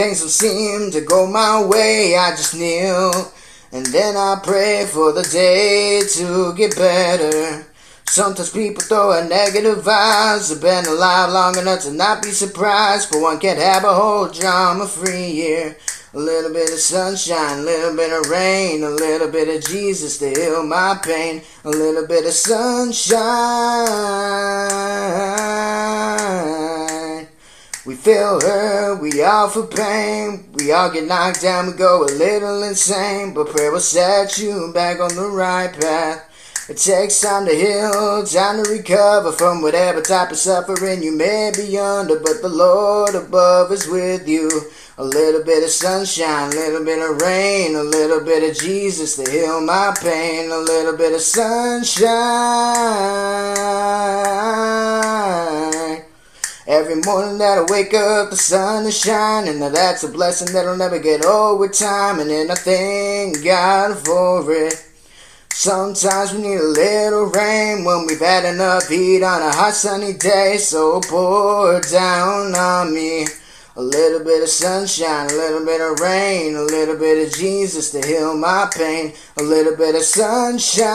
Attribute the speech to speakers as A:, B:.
A: things don't seem to go my way, I just kneel. And then I pray for the day to get better. Sometimes people throw a negative vibes. I've been alive long enough to not be surprised, but one can't have a whole drama free year. A little bit of sunshine, a little bit of rain, a little bit of Jesus to heal my pain. A little bit of sunshine. We feel hurt, we all feel pain. We all get knocked down, we go a little insane. But prayer will set you back on the right path. It takes time to heal, time to recover from whatever type of suffering you may be under. But the Lord above is with you. A little bit of sunshine, a little bit of rain, a little bit of Jesus to heal my pain, a little bit of sunshine. Every morning that I wake up, the sun is shining. Now that's a blessing that'll never get old with time. And then I thank God for it. Sometimes we need a little rain when we've had enough heat on a hot sunny day. So pour down on me. A little bit of sunshine, a little bit of rain, a little bit of Jesus to heal my pain. A little bit of sunshine.